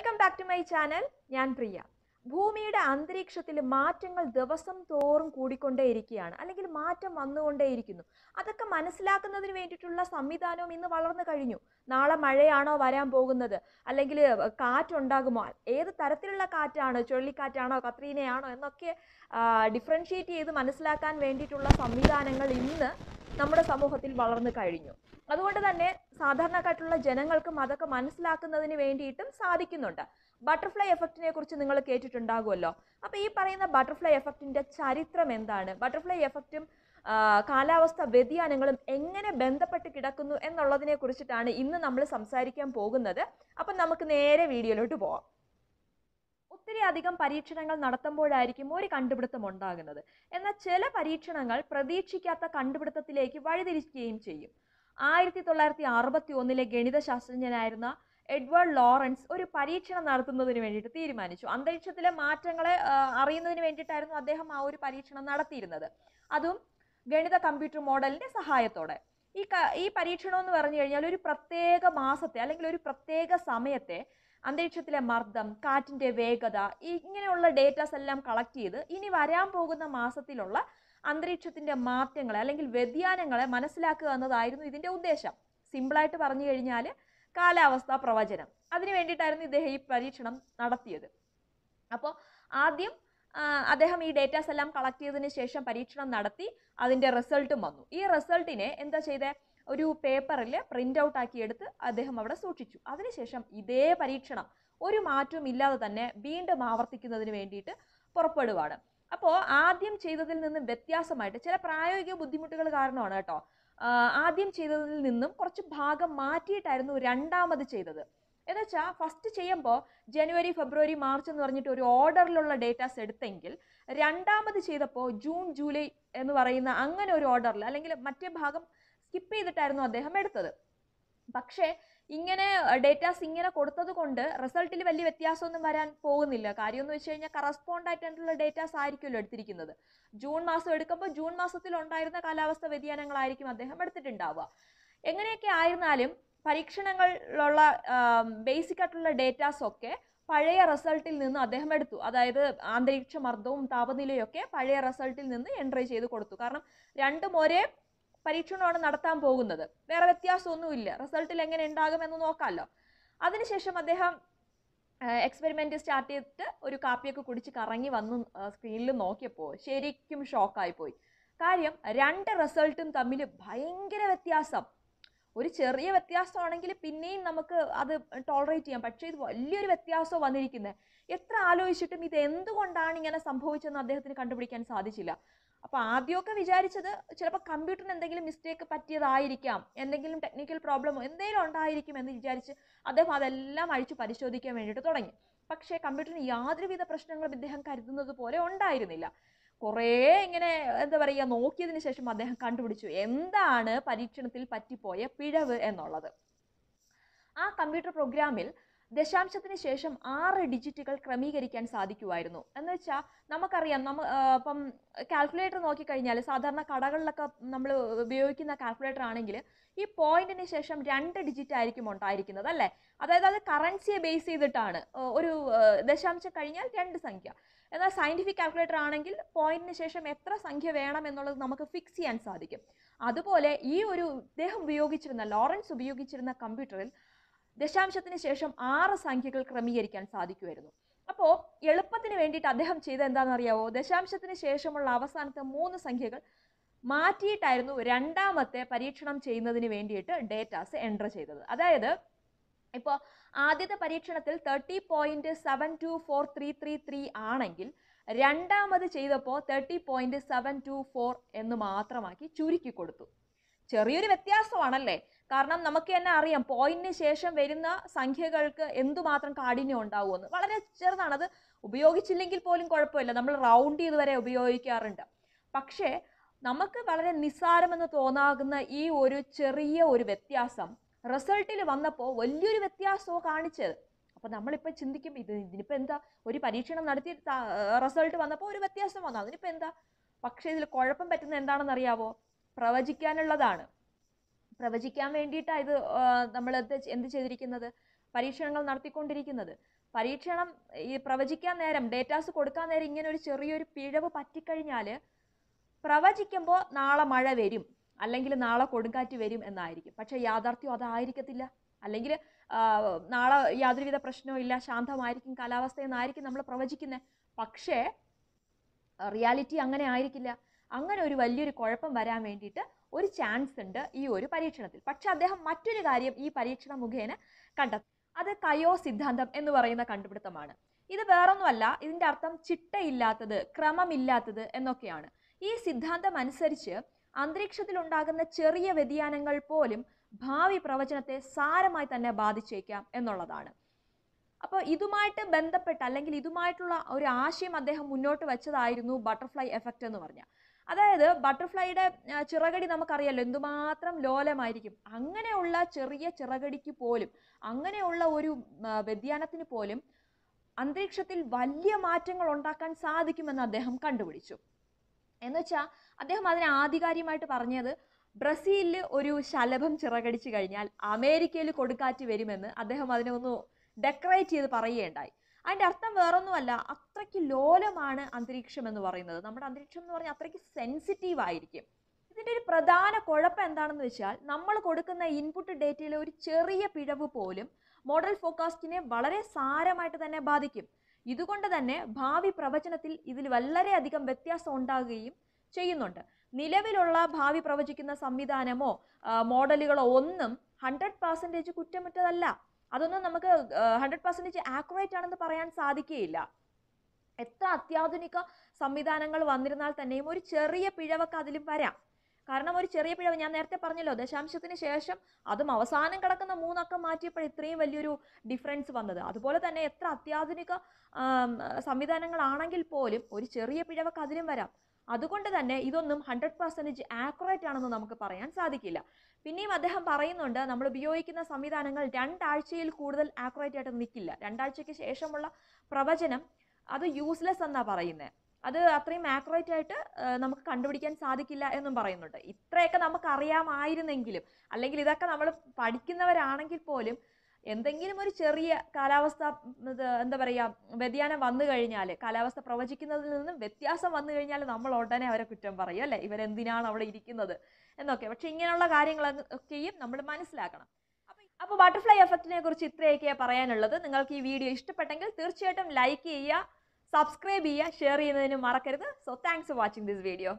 Welcome back to my channel ഞാൻ പ്രിയ. ഭൂമിയുടെ അന്തരീക്ഷത്തിൽ മാറ്റങ്ങൾ ദിവസം തോറും കൂടിക്കൊണ്ടേയിരിക്കുകയാണ്. അല്ലെങ്കിൽ മാറ്റം വന്നുകൊണ്ടേയിരിക്കുന്നു. അതൊക്കെ മനസ്സിലാക്കുന്നതിന് വേണ്ടിയിട്ടുള്ള സംവിധാനവും ഇന്ന് വളർന്നു കഴിഞ്ഞു. നാളെ മഴയാണോ വരാൻ പോകുന്നത്? അല്ലെങ്കിൽ കാറ്റുണ്ടാകുമോ? ഏത് തരത്തിലുള്ള കാറ്റാണ്? ചുഴലിക്കാറ്റാണോ? കത്രീനയാണോ? എന്നൊക്കെ ഡിഫറൻഷിയേറ്റ് ചെയ്ത് മനസ്സിലാക്കാൻ വേണ്ടിയിട്ടുള്ള സംവിധാനങ്ങൾ ഇന്ന് നമ്മുടെ സമൂഹത്തിൽ വളർന്നു കഴിഞ്ഞു. അതുകൊണ്ട് തന്നെ സാധാരണക്കായിട്ടുള്ള ജനങ്ങൾക്കും അതൊക്കെ മനസ്സിലാക്കുന്നതിന് വേണ്ടിയിട്ടും സാധിക്കുന്നുണ്ട്. ബട്ടർഫ്ലൈ എഫക്റ്റിനെ കുറിച്ച് നിങ്ങൾ കേട്ടിട്ടുണ്ടാകുമല്ലോ. അപ്പോൾ ഈ പറയുന്ന ബട്ടർഫ്ലൈ എഫക്റ്റിന്റെ ചരിത്രം എന്താണ്? ബട്ടർഫ്ലൈ എഫക്റ്റും കാലാവസ്ഥ വ്യതിയാനങ്ങളും എങ്ങനെ ബന്ധപ്പെട്ട് കിടക്കുന്നു എന്നുള്ളതിനെ കുറിച്ചിട്ടാണ് ഇന്ന് നമ്മൾ സംസാരിക്കാൻ പോകുന്നത്. അപ്പം നമുക്ക് നേരെ വീഡിയോയിലോട്ട് പോവാം. ഒത്തിരി അധികം പരീക്ഷണങ്ങൾ നടത്തുമ്പോഴായിരിക്കും ഒരു കണ്ടുപിടുത്തം ഉണ്ടാകുന്നത്. എന്നാൽ ചില പരീക്ഷണങ്ങൾ പ്രതീക്ഷിക്കാത്ത കണ്ടുപിടുത്തത്തിലേക്ക് വഴിതിരിക്കുകയും ചെയ്യും. ആയിരത്തി തൊള്ളായിരത്തി അറുപത്തി ഒന്നിലെ ഗണിതശാസ്ത്രജ്ഞനായിരുന്ന എഡ്വേർഡ് ലോറൻസ് ഒരു പരീക്ഷണം നടത്തുന്നതിന് വേണ്ടിയിട്ട് തീരുമാനിച്ചു. അന്തരീക്ഷത്തിലെ മാറ്റങ്ങളെ അറിയുന്നതിന് വേണ്ടിയിട്ടായിരുന്നു അദ്ദേഹം ആ ഒരു പരീക്ഷണം നടത്തിയിരുന്നത്. അതും ഗണിത കമ്പ്യൂട്ടർ മോഡലിന്റെ സഹായത്തോടെ. ഈ ഈ പരീക്ഷണം എന്ന് പറഞ്ഞു കഴിഞ്ഞാൽ ഒരു പ്രത്യേക മാസത്തെ അല്ലെങ്കിൽ ഒരു പ്രത്യേക സമയത്തെ അന്തരീക്ഷത്തിലെ മർദ്ദം കാറ്റിന്റെ വേഗത ഇങ്ങനെയുള്ള ഡേറ്റാസ് എല്ലാം കളക്ട് ചെയ്ത് ഇനി വരാൻ പോകുന്ന മാസത്തിലുള്ള അന്തരീക്ഷത്തിന്റെ മാറ്റങ്ങളെ അല്ലെങ്കിൽ വ്യതിയാനങ്ങളെ മനസ്സിലാക്കുക എന്നതായിരുന്നു ഇതിന്റെ ഉദ്ദേശം. സിമ്പിളായിട്ട് പറഞ്ഞു കഴിഞ്ഞാൽ കാലാവസ്ഥാ പ്രവചനം. അതിനു വേണ്ടിയിട്ടായിരുന്നു ഇദ്ദേഹം ഈ പരീക്ഷണം നടത്തിയത്. അപ്പോൾ ആദ്യം അദ്ദേഹം ഈ ഡേറ്റാസ് എല്ലാം കളക്ട് ചെയ്തതിന് ശേഷം പരീക്ഷണം നടത്തി അതിന്റെ റിസൾട്ടും വന്നു. ഈ റിസൾട്ടിനെ എന്താ ചെയ്തേ? ഒരു പേപ്പറിൽ പ്രിന്റ് ഔട്ട് ആക്കി എടുത്ത് അദ്ദേഹം അവിടെ സൂക്ഷിച്ചു. അതിനുശേഷം ഇതേ പരീക്ഷണം ഒരു മാറ്റവും ഇല്ലാതെ തന്നെ വീണ്ടും ആവർത്തിക്കുന്നതിന് വേണ്ടിയിട്ട് പുറപ്പെടുവാണ്. അപ്പോൾ ആദ്യം ചെയ്തതിൽ നിന്നും വ്യത്യാസമായിട്ട് ചില പ്രായോഗിക ബുദ്ധിമുട്ടുകൾ കാരണമാണ് കേട്ടോ. ആദ്യം ചെയ്തതിൽ നിന്നും കുറച്ച് ഭാഗം മാറ്റിയിട്ടായിരുന്നു രണ്ടാമത് ചെയ്തത്. എന്നുവെച്ചാൽ ഫസ്റ്റ് ചെയ്യുമ്പോൾ ജനുവരി ഫെബ്രുവരി മാർച്ച് എന്ന് പറഞ്ഞിട്ട് ഒരു ഓർഡറിലുള്ള ഡേറ്റാസ് എടുത്തെങ്കിൽ രണ്ടാമത് ചെയ്തപ്പോൾ ജൂൺ ജൂലൈ എന്ന് പറയുന്ന അങ്ങനെ ഒരു ഓർഡറിൽ അല്ലെങ്കിൽ മറ്റേ ഭാഗം സ്കിപ്പ് ചെയ്തിട്ടായിരുന്നു അദ്ദേഹം എടുത്തത്. പക്ഷേ ഇങ്ങനെ ഡേറ്റാസ് ഇങ്ങനെ കൊടുത്തത് കൊണ്ട് റിസൾട്ടിൽ വലിയ വ്യത്യാസമൊന്നും വരാൻ പോകുന്നില്ല. കാര്യം എന്ന് വെച്ച് കഴിഞ്ഞാൽ കറസ്പോണ്ട് ആയിട്ടുള്ള ഡേറ്റാസ് ആയിരിക്കുമല്ലോ എടുത്തിരിക്കുന്നത്. ജൂൺ മാസം എടുക്കുമ്പോൾ ജൂൺ മാസത്തിൽ ഉണ്ടായിരുന്ന കാലാവസ്ഥ വ്യതിയാനങ്ങളായിരിക്കും അദ്ദേഹം എടുത്തിട്ടുണ്ടാവുക. എങ്ങനെയൊക്കെ ആയിരുന്നാലും പരീക്ഷണങ്ങളിലുള്ള ബേസിക് ആയിട്ടുള്ള ഡേറ്റാസ് ഒക്കെ പഴയ റിസൾട്ടിൽ നിന്ന് അദ്ദേഹം എടുത്തു. അതായത് അന്തരീക്ഷ മർദ്ദവും താപനിലയും ഒക്കെ പഴയ റിസൾട്ടിൽ നിന്ന് എൻട്രി ചെയ്ത് കൊടുത്തു. കാരണം രണ്ടും ഒരേ പരീക്ഷണമാണ് നടത്താൻ പോകുന്നത്. വേറെ വ്യത്യാസമൊന്നുമില്ല. റിസൾട്ടിൽ എങ്ങനെ ഉണ്ടാകുമെന്ന് നോക്കാമല്ലോ അതിനുശേഷം അദ്ദേഹം എക്സ്പെരിമെന്റ് സ്റ്റാർട്ട് ചെയ്തിട്ട് ഒരു കാപ്പിയൊക്കെ കുടിച്ച് കറങ്ങി വന്നു സ്ക്രീനിൽ നോക്കിയപ്പോൾ ശരിക്കും ഷോക്കായി പോയി. കാര്യം രണ്ട് റിസൾട്ടും തമ്മിൽ ഭയങ്കര വ്യത്യാസം. ഒരു ചെറിയ വ്യത്യാസമാണെങ്കിൽ പിന്നെയും നമുക്ക് അത് ടോളറേറ്റ് ചെയ്യാം. പക്ഷേ ഇത് വലിയൊരു വ്യത്യാസം വന്നിരിക്കുന്നത് എത്ര ആലോചിച്ചിട്ടും ഇത് എന്തുകൊണ്ടാണ് ഇങ്ങനെ സംഭവിച്ചതെന്ന് അദ്ദേഹത്തിന് കണ്ടുപിടിക്കാൻ സാധിച്ചില്ല. അപ്പോൾ ആദ്യമൊക്കെ വിചാരിച്ചത് ചിലപ്പോൾ കമ്പ്യൂട്ടറിന് എന്തെങ്കിലും മിസ്റ്റേക്ക് പറ്റിയതായിരിക്കാം. എന്തെങ്കിലും ടെക്നിക്കൽ പ്രോബ്ലമോ എന്തെങ്കിലും ഉണ്ടായിരിക്കും എന്ന് വിചാരിച്ച് അദ്ദേഹം അതെല്ലാം അഴിച്ചു പരിശോധിക്കാൻ വേണ്ടിയിട്ട് തുടങ്ങി. പക്ഷേ കമ്പ്യൂട്ടറിന് യാതൊരുവിധ പ്രശ്നങ്ങളും ഇദ്ദേഹം കരുതുന്നത് പോലെ ഉണ്ടായിരുന്നില്ല. കുറേ ഇങ്ങനെ എന്താ പറയുക നോക്കിയതിന് ശേഷം അദ്ദേഹം കണ്ടുപിടിച്ചു. എന്താണ് പരീക്ഷണത്തിൽ പറ്റിപ്പോയ പിഴവ് എന്നുള്ളത്. ആ കമ്പ്യൂട്ടർ പ്രോഗ്രാമിൽ ദശാംശത്തിന് ശേഷം ആറ് ഡിജിറ്റുകൾ ക്രമീകരിക്കാൻ സാധിക്കുമായിരുന്നു എന്ന് വെച്ചാൽ നമുക്കറിയാം നമ്മ ഇപ്പം കാൽക്കുലേറ്റർ നോക്കിക്കഴിഞ്ഞാൽ സാധാരണ കടകളിലൊക്കെ നമ്മൾ ഉപയോഗിക്കുന്ന കാൽക്കുലേറ്റർ ആണെങ്കിൽ ഈ പോയിന്റിന് ശേഷം രണ്ട് ഡിജിറ്റ് ആയിരിക്കും ഉണ്ടായിരിക്കുന്നത് അല്ലേ? അതായത് അത് കറൻസിയെ ബേസ് ചെയ്തിട്ടാണ്. ഒരു ദശാംശം കഴിഞ്ഞാൽ രണ്ട് സംഖ്യ. എന്നാൽ സയന്റിഫിക് കാൽക്കുലേറ്റർ ആണെങ്കിൽ പോയിന്റിന് ശേഷം എത്ര സംഖ്യ വേണം എന്നുള്ളത് നമുക്ക് ഫിക്സ് ചെയ്യാൻ സാധിക്കും. അതുപോലെ ഈ ഒരു ഇദ്ദേഹം ഉപയോഗിച്ചിരുന്ന ലോറൻസ് ഉപയോഗിച്ചിരുന്ന കമ്പ്യൂട്ടറിൽ ദശാംശത്തിന് ശേഷം ആറ് സംഖ്യകൾ ക്രമീകരിക്കാൻ സാധിക്കുമായിരുന്നു. അപ്പോൾ എളുപ്പത്തിന് വേണ്ടിയിട്ട് അദ്ദേഹം ചെയ്ത എന്താണെന്ന് അറിയാവോ? ദശാംശത്തിന് ശേഷമുള്ള അവസാനത്തെ മൂന്ന് സംഖ്യകൾ മാറ്റിയിട്ടായിരുന്നു രണ്ടാമത്തെ പരീക്ഷണം ചെയ്യുന്നതിന് വേണ്ടിയിട്ട് ഡേറ്റാസ് എന്റർ ചെയ്തത്. അതായത് ഇപ്പോൾ ആദ്യത്തെ പരീക്ഷണത്തിൽ thirty point seven two four three three three ആണെങ്കിൽ രണ്ടാമത് ചെയ്തപ്പോൾ thirty point seven two four എന്ന് മാത്രമാക്കി ചുരുക്കി കൊടുത്തു. ചെറിയൊരു വ്യത്യാസമാണല്ലേ? കാരണം നമുക്ക് തന്നെ അറിയാം പോയിന്റിന് ശേഷം വരുന്ന സംഖ്യകൾക്ക് എന്തുമാത്രം കാഠിന്യം ഉണ്ടാവുമെന്ന്. വളരെ ചെറുതാണ്. അത് ഉപയോഗിച്ചില്ലെങ്കിൽ പോലും കുഴപ്പമില്ല. നമ്മൾ റൗണ്ട് ചെയ്ത് വരെ ഉപയോഗിക്കാറുണ്ട്. പക്ഷേ നമുക്ക് വളരെ നിസ്സാരമെന്ന് തോന്നാകുന്ന ഈ ഒരു ചെറിയ ഒരു വ്യത്യാസം റിസൾട്ടിൽ വന്നപ്പോൾ വലിയൊരു വ്യത്യാസമോ കാണിച്ചത്. അപ്പോൾ നമ്മളിപ്പോൾ ചിന്തിക്കും ഇത് ഇതിനിപ്പോൾ എന്താ? ഒരു പരീക്ഷണം നടത്തി റിസൾട്ട് വന്നപ്പോൾ ഒരു വ്യത്യാസം വന്നു. അതിനിപ്പോൾ എന്താ? പക്ഷേ ഇതിൽ കുഴപ്പം പറ്റുന്ന എന്താണെന്ന് അറിയാവോ പ്രവചിക്കാനുള്ളതാണ്. പ്രവചിക്കാൻ വേണ്ടിയിട്ടാണ് ഇത് നമ്മൾ എന്ത് ചെയ്തിരിക്കുന്നത്? പരീക്ഷണങ്ങൾ നടത്തിക്കൊണ്ടിരിക്കുന്നത്. പരീക്ഷണം ഈ പ്രവചിക്കാൻ നേരം ഡേറ്റാസ് കൊടുക്കാൻ നേരം ഇങ്ങനെ ഒരു ചെറിയൊരു പിഴവ് പറ്റിക്കഴിഞ്ഞാൽ പ്രവചിക്കുമ്പോൾ നാളെ മഴ വരും. അല്ലെങ്കിൽ നാളെ കൊടുങ്കാറ്റ് വരും എന്നായിരിക്കും. പക്ഷേ യാഥാർത്ഥ്യം അതായിരിക്കത്തില്ല. അല്ലെങ്കിൽ നാളെ യാതൊരുവിധ പ്രശ്നവും ഇല്ല ശാന്തമായിരിക്കും കാലാവസ്ഥ എന്നായിരിക്കും നമ്മൾ പ്രവചിക്കുന്നത് പക്ഷേ റിയാലിറ്റി അങ്ങനെ ആയിരിക്കില്ല. അങ്ങനെ ഒരു വലിയൊരു കുഴപ്പം വരാൻ വേണ്ടിയിട്ട് ഒരു ചാൻസ് ഉണ്ട് ഈ ഒരു പരീക്ഷണത്തിൽ. പക്ഷെ അദ്ദേഹം മറ്റൊരു കാര്യം ഈ പരീക്ഷണ മുഖേന കണ്ടെത്തി. അത് കയോ സിദ്ധാന്തം എന്ന് പറയുന്ന കണ്ടുപിടുത്തമാണ്. ഇത് വേറൊന്നുമല്ല ഇതിന്റെ അർത്ഥം ചിട്ടയില്ലാത്തത് ക്രമമില്ലാത്തത് എന്നൊക്കെയാണ്. ഈ സിദ്ധാന്തം അനുസരിച്ച് അന്തരീക്ഷത്തിൽ ഉണ്ടാകുന്ന ചെറിയ വ്യതിയാനങ്ങൾ പോലും ഭാവി പ്രവചനത്തെ സാരമായി തന്നെ ബാധിച്ചേക്കാം എന്നുള്ളതാണ്. അപ്പോൾ ഇതുമായിട്ട് ബന്ധപ്പെട്ട് അല്ലെങ്കിൽ ഇതുമായിട്ടുള്ള ഒരു ആശയം അദ്ദേഹം മുന്നോട്ട് വെച്ചതായിരുന്നു ബട്ടർഫ്ലൈ എഫക്റ്റ് എന്ന് പറഞ്ഞ അതായത് ബട്ടർഫ്ലൈയുടെ ചിറകടി നമുക്കറിയാലോ എന്തുമാത്രം ലോലമായിരിക്കും. അങ്ങനെയുള്ള ചെറിയ ചിറകടിക്ക് പോലും അങ്ങനെയുള്ള ഒരു വ്യതിയാനത്തിന് പോലും അന്തരീക്ഷത്തിൽ വലിയ മാറ്റങ്ങൾ ഉണ്ടാക്കാൻ സാധിക്കുമെന്ന് അദ്ദേഹം കണ്ടുപിടിച്ചു. എന്നുവെച്ചാൽ അദ്ദേഹം അതിനെ ആധികാരികമായിട്ട് പറഞ്ഞത് ബ്രസീലിൽ ഒരു ശലഭം ചിറകടിച്ചു കഴിഞ്ഞാൽ അമേരിക്കയിൽ കൊടുക്കാറ്റ് വരുമെന്ന് അദ്ദേഹം അതിനെ ഒന്ന് ഡെക്കറേറ്റ് ചെയ്ത് പറയുകയുണ്ടായി. അതിന്റെ അർത്ഥം വേറൊന്നുമല്ല അത്രയ്ക്ക് ലോലമാണ് അന്തരീക്ഷം എന്ന് പറയുന്നത്. നമ്മുടെ അന്തരീക്ഷം എന്ന് പറഞ്ഞാൽ അത്രയ്ക്ക് സെൻസിറ്റീവ് ആയിരിക്കും. ഇതിന്റെ ഒരു പ്രധാന കുഴപ്പം എന്താണെന്ന് വെച്ചാൽ നമ്മൾ കൊടുക്കുന്ന ഇൻപുട്ട് ഡേറ്റയിലെ ഒരു ചെറിയ പിഴവ് പോലും മോഡൽ ഫോക്കാസ്റ്റിനെ വളരെ സാരമായിട്ട് തന്നെ ബാധിക്കും. ഇതുകൊണ്ട് തന്നെ ഭാവി പ്രവചനത്തിൽ ഇതിൽ വളരെയധികം വ്യത്യാസം ഉണ്ടാകുകയും ചെയ്യുന്നുണ്ട്. നിലവിലുള്ള ഭാവി പ്രവചിക്കുന്ന സംവിധാനമോ മോഡലുകളോ ഒന്നും ഹൺഡ്രഡ് പെർസെന്റേജ് കുറ്റമറ്റതല്ല. അതൊന്നും നമുക്ക് ഹൺഡ്രഡ് പെർസെന്റേജ് ആക്യുറേറ്റ് ആണെന്ന് പറയാൻ സാധിക്കുകയില്ല എത്ര അത്യാധുനിക സംവിധാനങ്ങൾ വന്നിരുന്നാൽ തന്നെയും ഒരു ചെറിയ പിഴവൊക്കെ അതിലും വരാം. കാരണം ഒരു ചെറിയ പിഴവ് ഞാൻ നേരത്തെ പറഞ്ഞല്ലോ ദശാംശത്തിന് ശേഷം അതും അവസാനം കിടക്കുന്ന മൂന്നക്കം മാറ്റിയപ്പോൾ ഇത്രയും വലിയൊരു ഡിഫറൻസ് വന്നത്. അതുപോലെ തന്നെ എത്ര അത്യാധുനിക സംവിധാനങ്ങളാണെങ്കിൽ പോലും ഒരു ചെറിയ പിഴവൊക്കെ അതിലും വരാം. അതുകൊണ്ട് തന്നെ ഇതൊന്നും ഹൺഡ്രഡ് പെർസെന്റേജ് ആക്യുറേറ്റ് ആണെന്ന് നമുക്ക് പറയാൻ സാധിക്കില്ല. പിന്നെയും അദ്ദേഹം പറയുന്നുണ്ട് നമ്മൾ ഉപയോഗിക്കുന്ന സംവിധാനങ്ങൾ രണ്ടാഴ്ചയിൽ കൂടുതൽ ആക്യുറേറ്റ് ആയിട്ട് നിൽക്കില്ല. രണ്ടാഴ്ചയ്ക്ക് ശേഷമുള്ള പ്രവചനം അത് യൂസ്ലെസ് എന്നാണ് പറയുന്നത് അത് അത്രയും ആക്യുറേറ്റ് ആയിട്ട് നമുക്ക് കണ്ടുപിടിക്കാൻ സാധിക്കില്ല എന്നും പറയുന്നുണ്ട്. ഇത്രയൊക്കെ നമുക്ക് അറിയാമായിരുന്നെങ്കിലും അല്ലെങ്കിൽ ഇതൊക്കെ നമ്മൾ പഠിക്കുന്നവരാണെങ്കിൽ പോലും എന്തെങ്കിലും ഒരു ചെറിയ കാലാവസ്ഥ എന്താ പറയുക വ്യതിയാനം വന്നു കഴിഞ്ഞാൽ കാലാവസ്ഥ പ്രവചിക്കുന്നതിൽ നിന്നും വ്യത്യാസം വന്നു കഴിഞ്ഞാൽ നമ്മൾ ഉടനെ അവരെ കുറ്റം പറയും അല്ലേ? ഇവരെന്തിനാണ് അവിടെ ഇരിക്കുന്നത് എന്നൊക്കെ. പക്ഷെ ഇങ്ങനെയുള്ള കാര്യങ്ങളൊക്കെയും നമ്മൾ മനസ്സിലാക്കണം. അപ്പോൾ ബട്ടർഫ്ലൈ എഫക്റ്റിനെ കുറിച്ച് ഇത്രയൊക്കെ പറയാനുള്ളത്. നിങ്ങൾക്ക് ഈ വീഡിയോ ഇഷ്ടപ്പെട്ടെങ്കിൽ തീർച്ചയായിട്ടും ലൈക്ക് ചെയ്യുക സബ്സ്ക്രൈബ് ചെയ്യുക ഷെയർ ചെയ്യുന്നതിന് മറക്കരുത്. So thanks for watching this video